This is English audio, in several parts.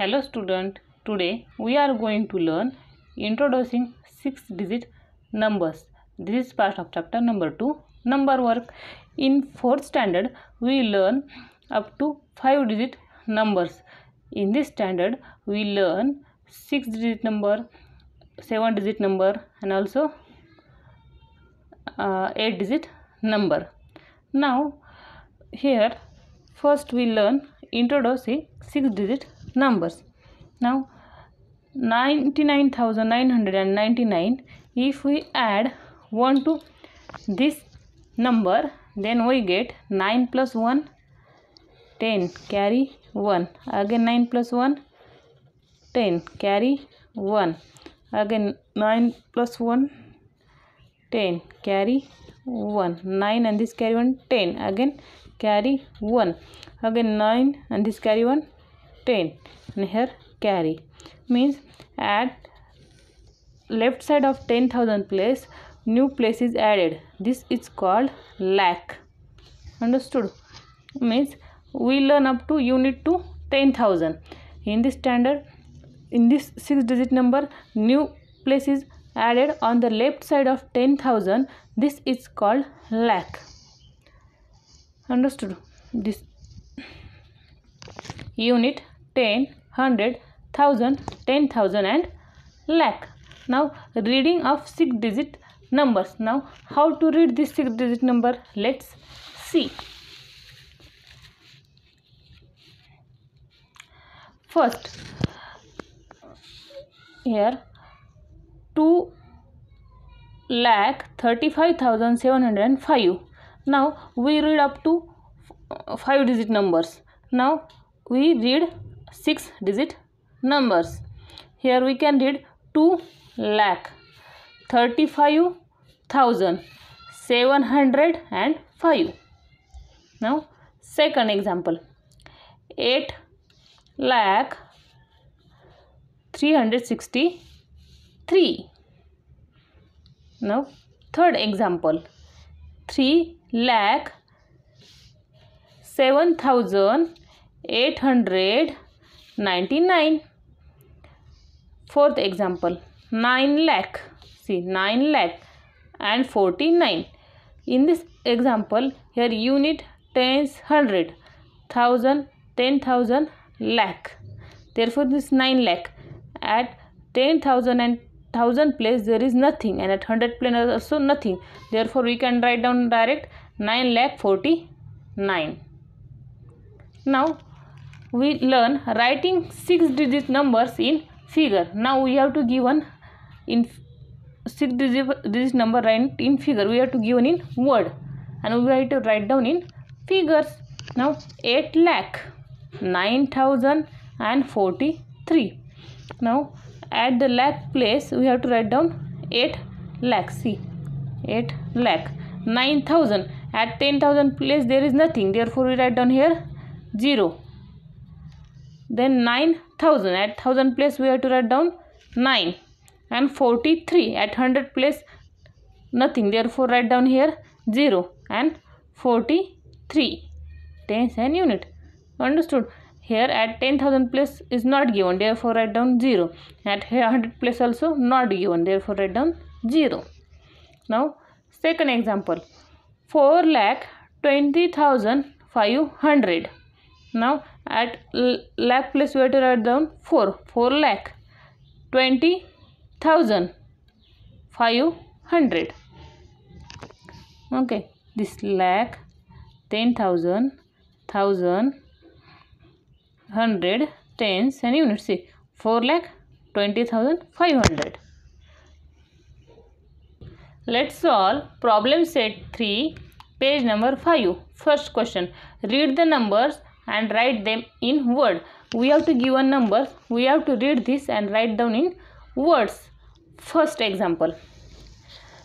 Hello student, today we are going to learn introducing 6 digit numbers. This is part of chapter number 2 number work. In 4th standard we learn up to 5 digit numbers. In this standard we learn 6 digit number, 7 digit number and also uh, 8 digit number. Now here first we learn introducing 6 digit numbers. Now 99999 if we add 1 to this number then we get 9 plus 1 10 carry 1 again 9 plus 1 10 carry 1 again 9 plus 1 10 carry 1 9 and this carry 1 10 again carry 1 again 9 and this carry 1 10 and here carry. Means at left side of 10000 place new place is added. This is called lakh understood? Means we learn up to unit to 10000 in this standard in this six digit number new place is added on the left side of 10000 this is called lakh understood? This unit 10 100 1000 10000 and lakh. Now reading of six digit numbers. Now how to read this six digit number? Let's see. First here 2 lakh 35705 now we read up to 5 digit numbers. Now we read 6 digit numbers. Here we can read 2 lakh 35705 now second example. 8 lakh 363 now third example. 3 lakh 7899 fourth example. 9 lakh. See 9 lakh and 49 in this example here unit tens hundred. Thousand ten thousand lakh. Therefore this 9 lakh. At 10000 and 1000 place there is nothing. And at 100 place also nothing. Therefore we can write down direct 9 lakh 49 now we learn writing six digit numbers in figure. Now we have to give one in six digit, digit number right in figure. We have to give one in word. And we have to write down in figures. Now 8 lakh 9043 now at the lakh place we have to write down 8 lakh. See 8 lakh 9000 at 10000 place there is nothing. Therefore we write down here 0 then 9000 at 1000 place we have to write down 9 and 43 at 100 place nothing. Therefore write down here 0 and 43 tens and unit. Understood. Here at 10000 place is not given. Therefore write down 0 at 100 place also not given. Therefore write down 0 now second example. 4 lakh 20500 now at lakh place we have to write down 4 4 lakh. 20000 500 okay. This lakh 10000 1000 100 tens and units. See 4 lakh 20500 let's solve problem set 3 page number 5 first question. Read the numbers and write them in word. We have to give a number. We have to read this and write down in words. First example.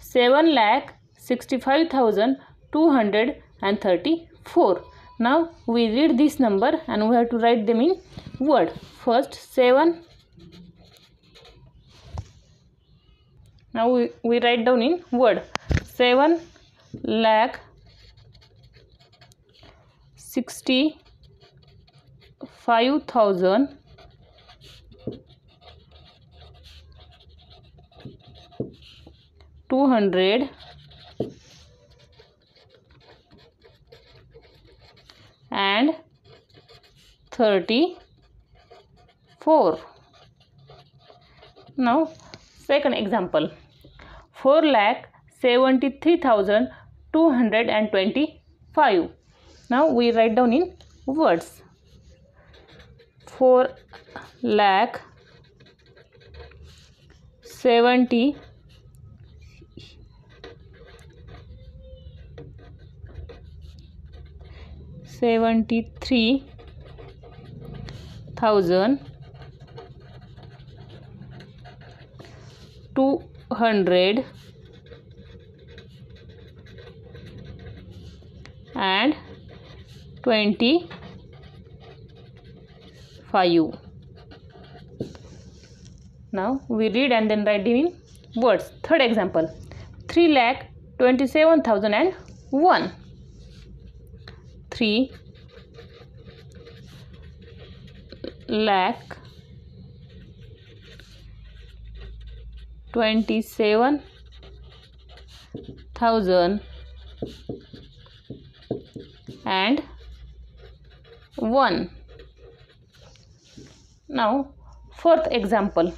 7 lakh 65234 now we read this number and we have to write them in word. First 7 now we, we write down in word. 7 lakh 60 five thousand two hundred and thirty four. Now second example four lakh seventy three thousand two hundred and twenty five. Now we write down in words four lakh seventy seventy three thousand two hundred and twenty five now we read and then write in words. Third example. 3 lakh 27000 and 1 3 lakh 27000 and 1 now fourth example.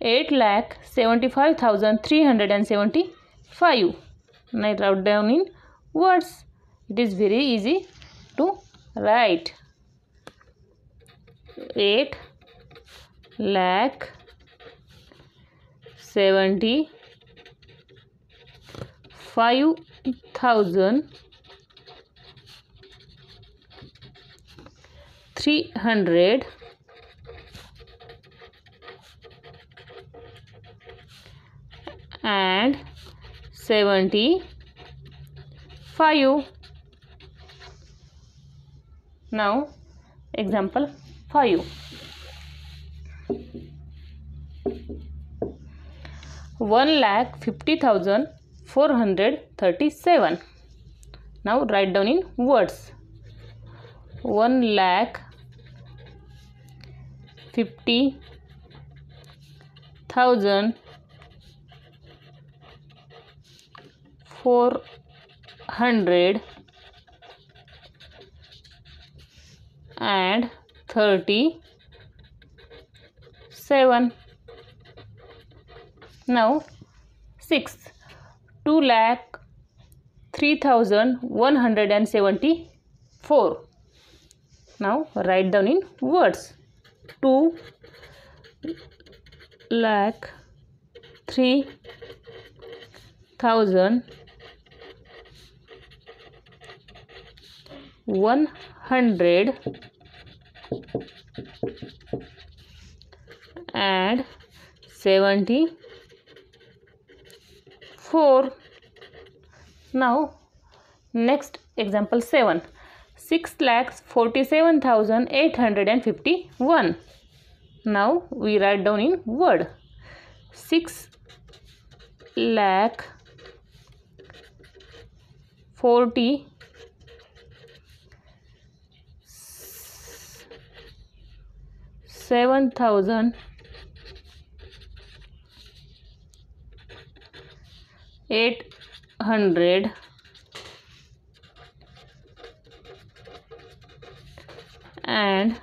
8 lakh 75,375 and I down in words. It is very easy to write. 8 lakh 75,000 300 and 75 now example 5 1 lakh 50,000 437 now write down in words. 1 lakh 50,000 four hundred and thirty seven. Now six two lakh three thousand one hundred and seventy four. Now write down in words two lakh three thousand one hundred and seventy four now next example 7 6 lakhs 47 thousand 851 now we write down in word. 6 lakh 40 seven thousand. eight hundred. And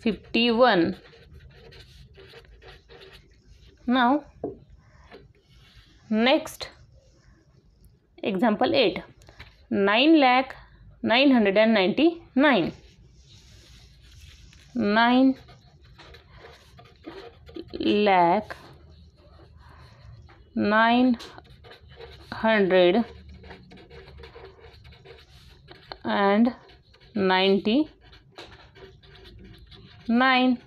fifty one now next example 8 9 lakh 999 9 lakh 900 and 99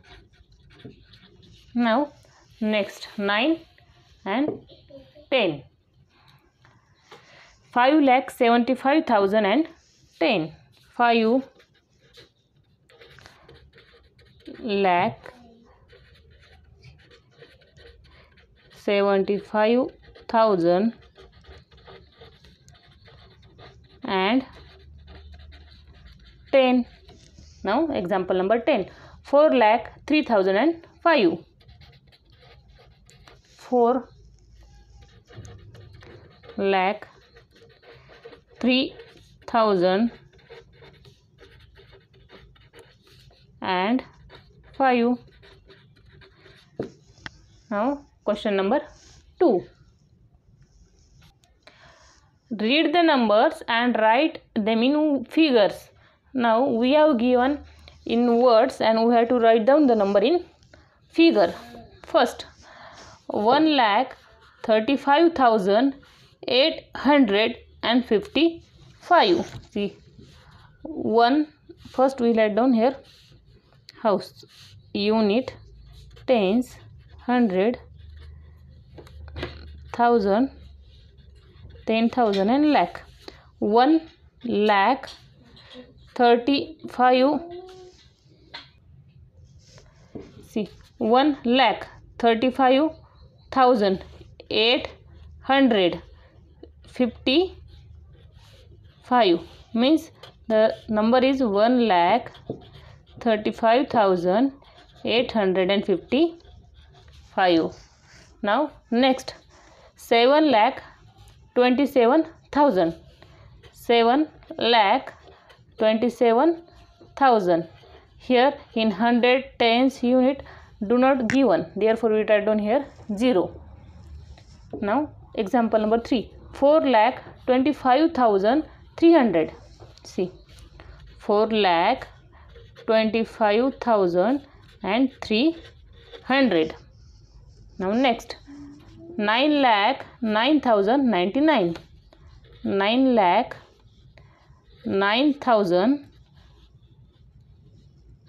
now next 9 and 10 5 lakh 75,000 and 10 5 lakh 75,000 and 10 now example number 10 4 lakh 3,005 4 lakh three thousand and 5 now question number 2 read the numbers and write them in figures. Now we have given in words and we have to write down the number in figure. First 1 lakh 35855 see one first we write down here. House unit tens hundred thousand ten thousand and lakh. One lakh thirty five see one lakh thirty five thousand eight hundred fifty five means the number is one lakh thirty five thousand eight hundred and fifty five now next seven lakh twenty seven thousand. Seven lakh twenty seven thousand. Here in hundred tens unit do not given. Therefore we write down here zero. Now example number 3 4 lakh 25300 see 4 lakh 25300 now next 9 lakh 9099 9 lakh 9000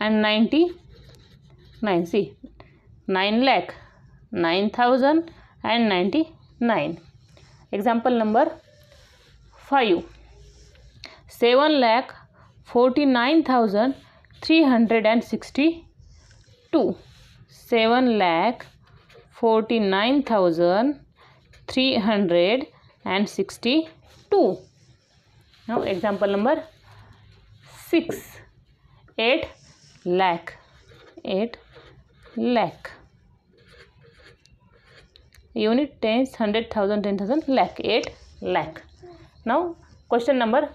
and 99 see 9 lakh 9000 and 99 example number 5 7 lakh 49362 7 lakh 49362 now example number 6 8 lakh. 8 lakh. Unit tens hundred thousand ten thousand lakh. Eight lakh. Now question number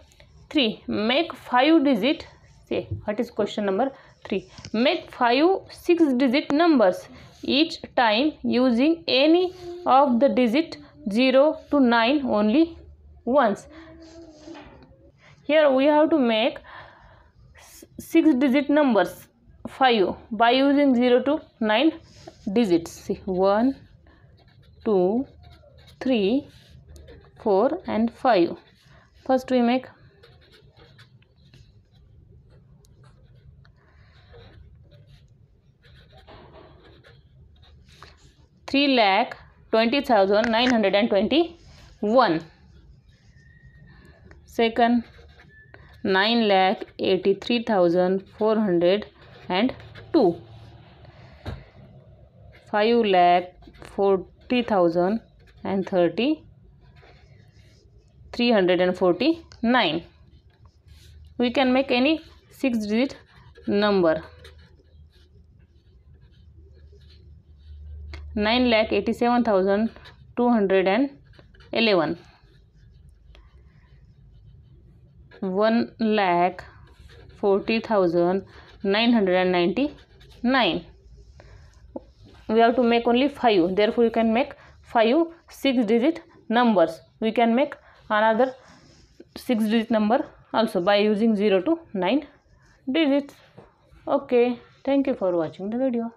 three. Make five digit. Say what is question number three. Make five six digit numbers. Each time using any of the digit 0 to 9 only once. Here we have to make six digit numbers. 5 by using 0 to 9 digits. See 1 2 3 4 and 5 first we make three lakh twenty thousand nine hundred and twenty one second nine lakh eighty three thousand four hundred and two. five lakh forty thousand and thirty. three hundred and forty nine we can make any six digit number 9 lakh 87,211 1 lakh 40,999 we have to make only 5 therefore you can make 5 6 digit numbers. We can make another 6 digit number also by using 0 to 9 digits. Okay. Thank you for watching the video